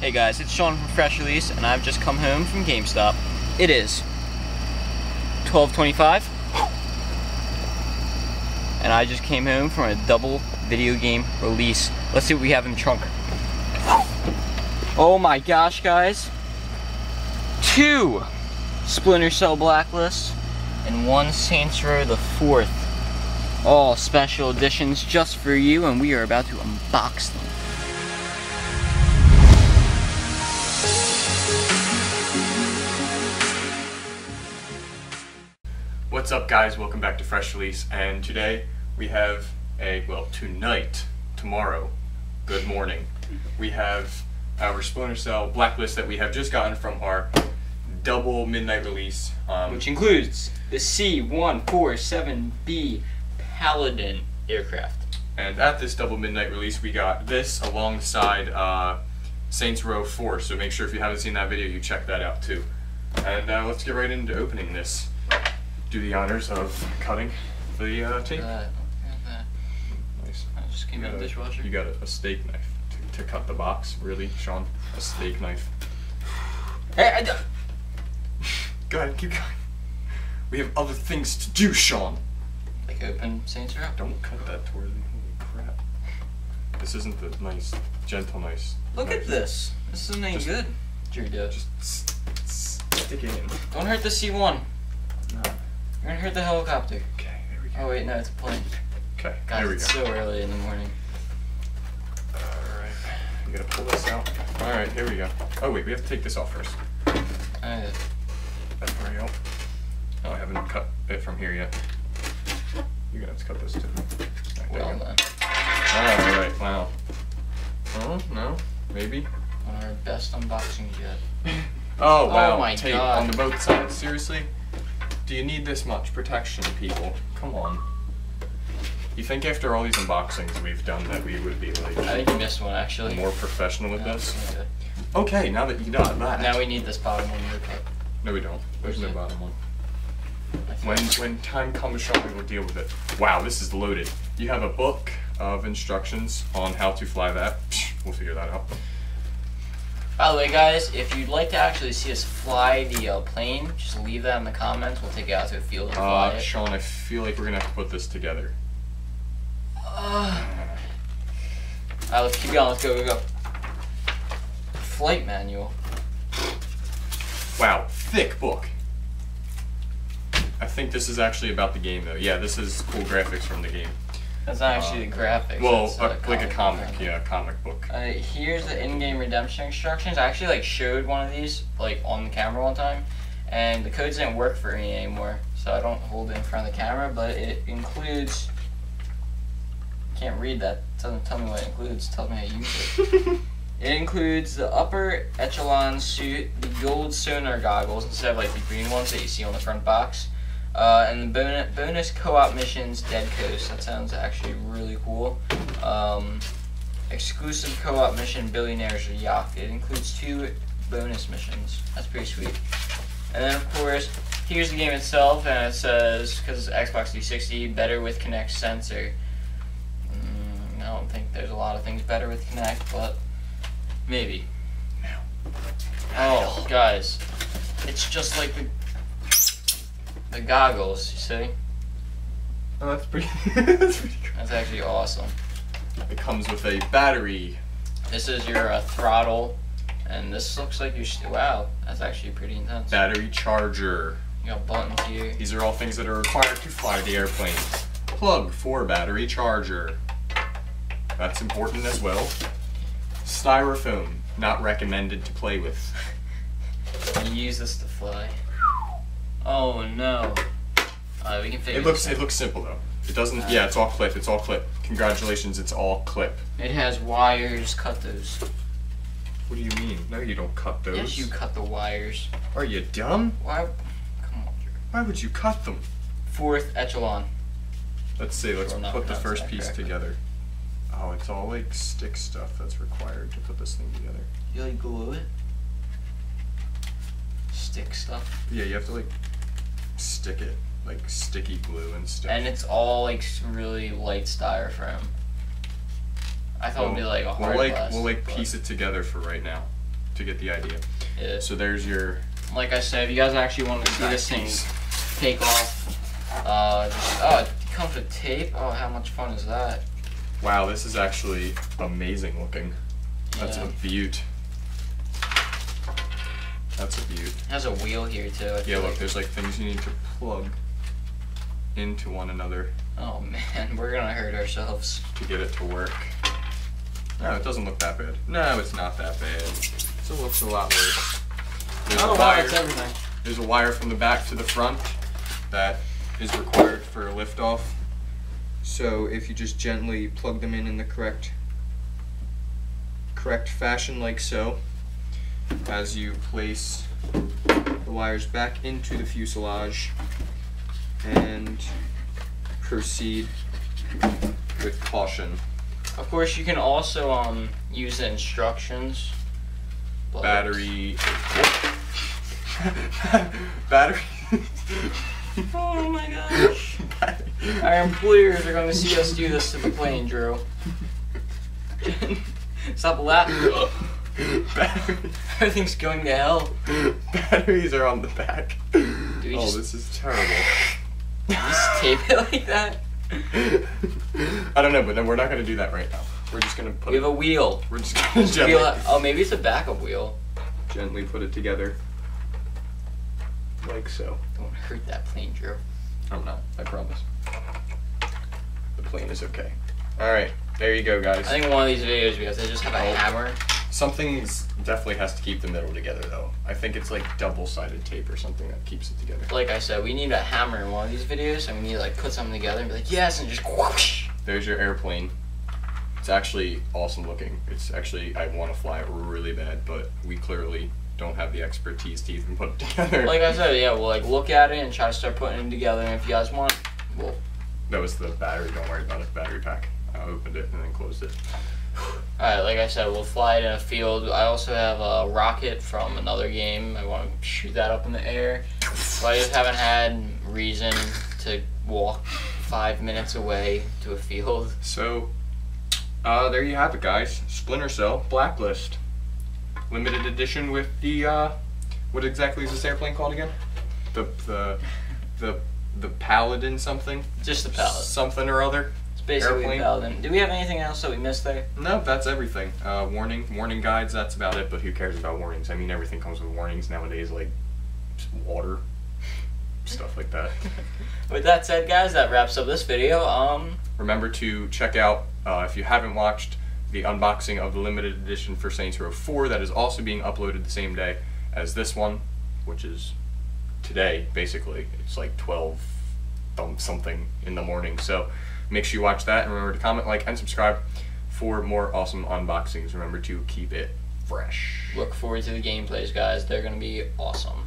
Hey guys, it's Sean from Fresh Release, and I've just come home from GameStop. It is 12:25, and I just came home from a double video game release. Let's see what we have in the trunk. Oh my gosh, guys! Two Splinter Cell Blacklist and one Saints Row the Fourth. All special editions just for you, and we are about to unbox them. What's up guys, welcome back to Fresh Release and today we have a, well tonight, tomorrow, good morning, we have our Splinter Cell Blacklist that we have just gotten from our double midnight release. Um, which includes the C-147B Paladin aircraft. and at this double midnight release we got this alongside uh, Saints Row 4 so make sure if you haven't seen that video you check that out too. And uh, let's get right into opening this. Do the honors of cutting the uh, tape. Uh, Nice. I just came You out of got the a- dishwasher. You got a, a steak knife to, to cut the box, really, Sean? A steak knife. Hey, I d- Go ahead, keep going. We have other things to do, Sean. like open Saints Row. Don't cut that toward me. Holy crap. This isn't the nice, gentle, nice. Look knife. at this. This isn't any Just- good. Sure does. Just stick it in. Don't hurt the C-1. You're gonna hurt the helicopter. Okay, there we go. Oh wait, no, it's a plane. Okay, Guys, there we go. it's so early in the morning. Alright. You gotta pull this out. Alright, here we go. Oh, wait, we have to take this off first. Uh, There we go. Oh, I haven't cut it from here yet. You're gonna have to cut this too. Alright, there well Alright, wow. Oh, no? Maybe? one of our best unboxings yet. Oh, Oh wow. my Tape God. on the both sides. Seriously? Do you need this much protection, people? Come on. You think after all these unboxings we've done that we would be like... I think you missed one actually. more professional with No, this? okay. Now that you got that. Now we need this bottom one cut. No, we don't. There's no bottom one. When when time comes, Sean, we will deal with it. Wow, this is loaded. You have a book of instructions on how to fly that. We'll figure that out. By the way, guys, if you'd like to actually see us fly the uh, plane, just leave that in the comments. We'll take it out to a field and fly Uh, it. Sean, I feel like we're gonna have to put this together. Uh, Alright, let's keep going. Let's go, go, go. Flight manual. Wow, thick book. I think this is actually about the game, though. Yeah, this is cool graphics from the game. That's not actually the graphics. Well, that's, uh, like a comic, book. yeah, a comic book. Uh, here's the in-game redemption instructions. I actually like showed one of these like on the camera one time, and the codes didn't work for me anymore, so I don't hold it in front of the camera. But it includes. Can't read that. It doesn't tell me what it includes. It tells me how to use it. It includes the upper echelon suit, the gold sonar goggles instead of like the green ones that you see on the front box, uh, and the bonus, bonus co-op missions Dead Coast. That sounds actually really cool. Um, exclusive co-op mission Billionaires Yacht. It includes two bonus missions. That's pretty sweet. And then of course, here's the game itself, and it says because it's Xbox 360, better with Kinect sensor. Mm, I don't think there's a lot of things better with Kinect, but maybe. Oh, guys, it's just like the the goggles. You see? Oh, that's pretty. that's pretty cool. That's actually awesome. It comes with a battery. This is your uh, throttle, and this looks like you. wow. That's actually pretty intense. Battery charger. You got buttons here. These are all things that are required to fly the airplane. Plug for battery charger. That's important as well. Styrofoam, not recommended to play with. You use this to fly. Oh no. Uh, we can figure It looks it looks simple though. It doesn't. Yeah, it's all clip. It's all clip. Congratulations, it's all clip. It has wires. Cut those. What do you mean? No, you don't cut those. Yes, you cut the wires. Are you dumb? Why? Come on. Why would you cut them? Fourth echelon. Let's see. Let's Sure, put the first piece correctly. together. Oh, it's all like stick stuff that's required to put this thing together. You like glue it? Stick stuff. Yeah, you have to like stick it, like sticky glue and stuff. And it's all like really light styrofoam. I thought it'd be like a hard we'll like we'll like piece it together for right now. to get the idea. Yeah. So there's your Like I said, if you guys actually want to see this thing take off, uh, just, oh, it comes with tape. Oh, how much fun is that? Wow, this is actually amazing looking. That's Yeah. a beaut. That's a beaut. It has a wheel here too. I Yeah, look, like. there's like things you need to plug into one another Oh man, we're gonna hurt ourselves. to get it to work. No, it doesn't look that bad. No, it's not that bad. So It looks a lot worse. There's oh a wire. it's everything. There's a wire from the back to the front that is required for a liftoff. So if you just gently plug them in in the correct correct fashion like so, as you place the wires back into the fuselage and proceed with caution. Of course, you can also um use the instructions. but- Battery battery Oh my gosh. Our employers are gonna see us do this to the plane, Drew. Stop laughing. Battery. Everything's going to hell. Batteries are on the back. oh, just- this is terrible. Just tape it like that. I don't know, but then we're not gonna do that right now. We're just gonna put We have it. a wheel. We're just gonna Wheel gently, oh, maybe it's a backup wheel. gently put it together, like so. Don't hurt that plane, Drew. Oh, I'm not. I promise. The plane is okay. All right, there you go, guys. I think one of these videos we have to just have a Oh. hammer. Something's definitely has to keep the middle together, though. I think it's like double-sided tape or something that keeps it together. Like I said, we need a hammer in one of these videos, and we need to like put something together and be like, yes, and just whoosh. There's your airplane. It's actually awesome looking. It's actually I want to fly it really bad, but we clearly don't have the expertise to even put it together. Like I said, yeah, we'll like look at it and try to start putting it together. And if you guys want, we'll that was the battery. Don't worry about it. Battery pack. I opened it and then closed it. Alright, like I said, we'll fly it in a field. I also have a rocket from another game. I want to shoot that up in the air. But I just haven't had reason to walk five minutes away to a field. So, uh, there you have it, guys. Splinter Cell Blacklist, limited edition with the uh, what exactly is this airplane called again? The the the the Paladin something Just the palette. something or other. It's basically Airplane. a paladin. Do we have anything else that we missed there? No, that's everything. Uh, warning, warning guides. That's about it. But who cares about warnings? I mean, everything comes with warnings nowadays, like water, stuff like that. With that said, guys, that wraps up this video. Um, Remember to check out uh, if you haven't watched the unboxing of the limited edition for Saints Row 4 that is also being uploaded the same day as this one, which is today basically. It's like 12 something in the morning. So make sure you watch that and remember to comment, like, and subscribe for more awesome unboxings. Remember to keep it fresh. look forward to the gameplays, guys. They're gonna be awesome.